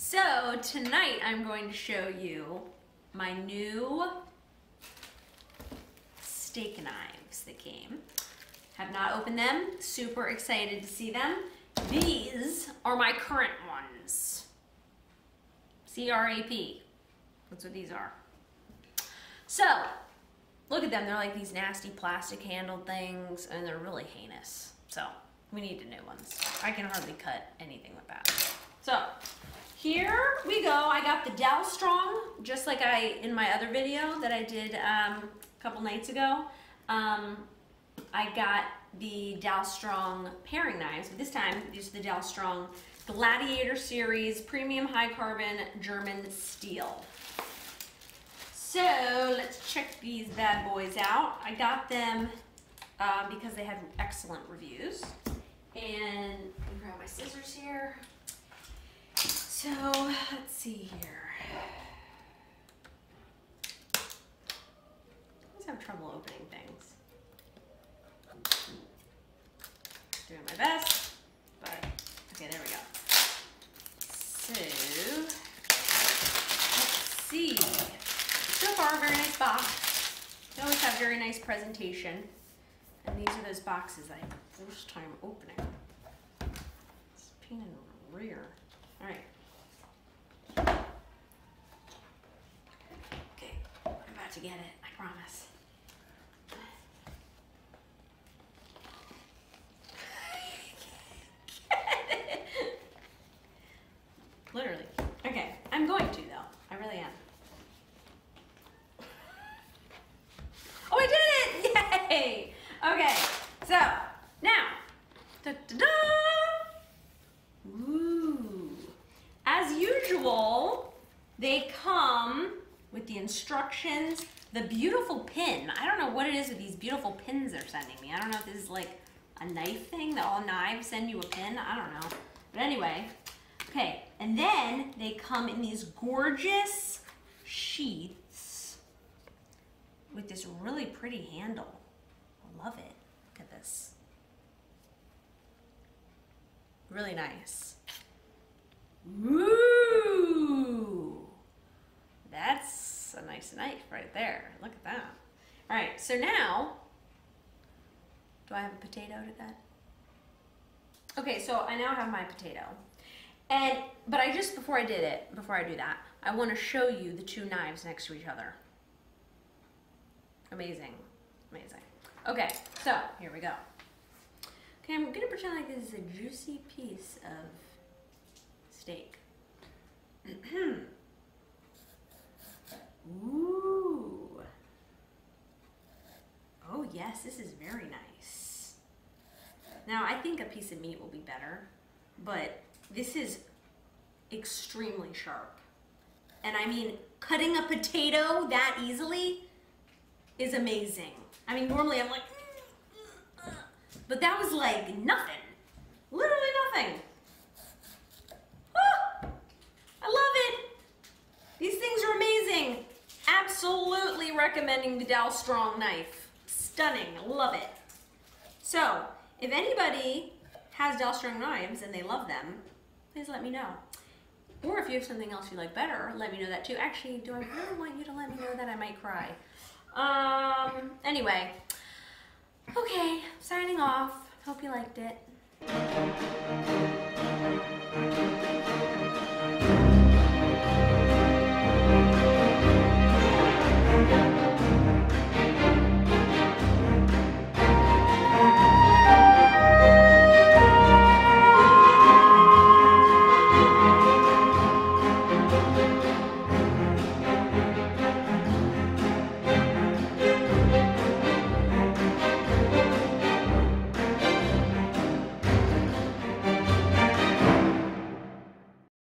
So tonight I'm going to show you my new steak knives that came. Have not opened them, super excited to see them. These are my current ones. C-R-A-P, that's what these are. So, look at them, they're like these nasty plastic handled things and they're really heinous. So, we need new ones. I can hardly cut anything with that. So, here we go. I got the Dalstrong, just like I in my other video that I did um, a couple nights ago. Um, I got the Dalstrong paring knives, but this time these are the Dalstrong Gladiator Series Premium High Carbon German Steel. So let's check these bad boys out. I got them uh, because they had excellent reviews. And grab my scissors here. So let's see here. I always have trouble opening things. Doing my best, but okay, there we go. So let's see. So far, very nice box. They always have very nice presentation. And these are those boxes I first time opening. It's pain in the rear. All right. To get it, I promise. Literally. Okay, I'm going to though. I really am. Oh, I did it! Yay! Okay, so now, da da da! Ooh. As usual, they come with the instructions, the beautiful pin. I don't know what it is with these beautiful pins they're sending me. I don't know if this is like a knife thing that all knives send you a pin. I don't know. But anyway, okay. And then they come in these gorgeous sheaths with this really pretty handle. I love it. Look at this. Really nice. Ooh. That's a nice knife right there. Look at that. All right, so now, do I have a potato to that? Okay, so I now have my potato. And, but I just, before I did it, before I do that, I want to show you the two knives next to each other. Amazing, amazing. Okay, so here we go. Okay, I'm gonna pretend like this is a juicy piece of steak. Ooh. Oh yes, this is very nice. Now I think a piece of meat will be better, but this is extremely sharp. And I mean, cutting a potato that easily is amazing. I mean, normally I'm like, mm, mm, mm, but that was like nothing. Literally nothing. Ah, I love it. These things are amazing. Absolutely recommending the Dalstrong knife. Stunning, love it. So, if anybody has Dalstrong knives and they love them, please let me know. Or if you have something else you like better, let me know that too. Actually, do I really want you to let me know that? I might cry. Um, anyway. Okay, signing off. Hope you liked it.